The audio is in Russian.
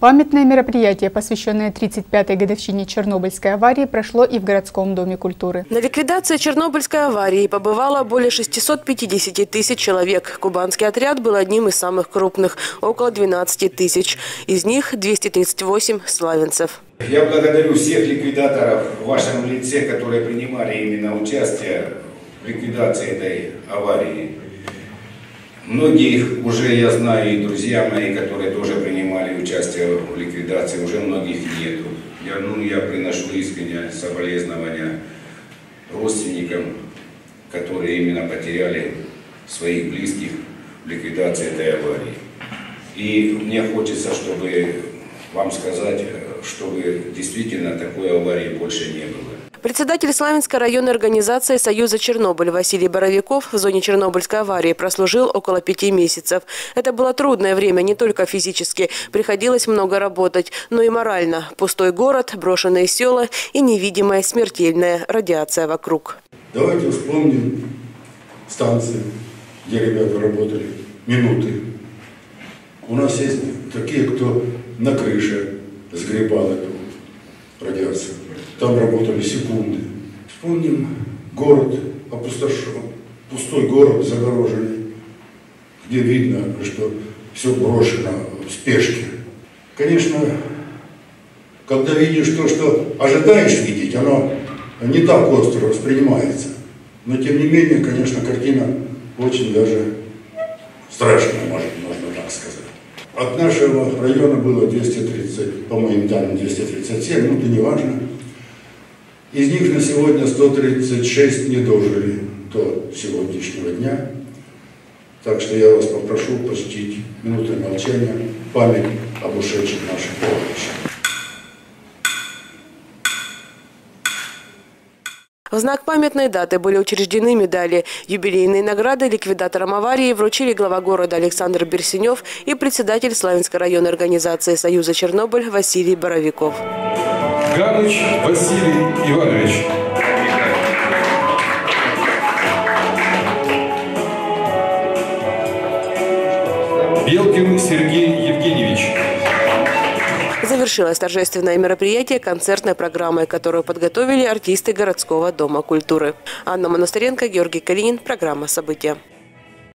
Памятное мероприятие, посвященное 35-й годовщине Чернобыльской аварии, прошло и в городском доме культуры. На ликвидации Чернобыльской аварии побывало более 650 тысяч человек. Кубанский отряд был одним из самых крупных – около 12 тысяч. Из них 238 славянцев. Я благодарю всех ликвидаторов в вашем лице, которые принимали именно участие в ликвидации этой аварии. Многих уже я знаю, и друзья мои, которые тоже принимали участие в ликвидации, уже многих нету. Я, ну, я приношу искреннее соболезнования родственникам, которые именно потеряли своих близких в ликвидации этой аварии. И мне хочется, чтобы вам сказать, чтобы действительно такой аварии больше не было. Председатель Славянской районной организации «Союза Чернобыль» Василий Боровиков в зоне Чернобыльской аварии прослужил около пяти месяцев. Это было трудное время не только физически. Приходилось много работать, но и морально. Пустой город, брошенные села и невидимая смертельная радиация вокруг. Давайте вспомним станции, где ребята работали, минуты. У нас есть такие, кто на крыше сгребал эту радиацию. Там работали секунды. Вспомним город опустошен, пустой город загороженный, где видно, что все брошено в спешке. Конечно, когда видишь то, что ожидаешь видеть, оно не так остро воспринимается. Но тем не менее, конечно, картина очень даже страшная, может, можно так сказать. От нашего района было 230, по моим данным, 237, ну это не важно. Из них на сегодня 136 не дожили до сегодняшнего дня. Так что я вас попрошу почтить минутой молчания память об ушедших наших товарищах. В знак памятной даты были учреждены медали. Юбилейные награды ликвидаторам аварии вручили глава города Александр Берсенев и председатель Славянской районной организации Союза Чернобыль Василий Боровиков. Ганыч Василий Иванович. Белкин Сергей. Завершилось торжественное мероприятие концертной программой, которую подготовили артисты городского дома культуры. Анна Монастыренко, Георгий Калинин. Программа «События».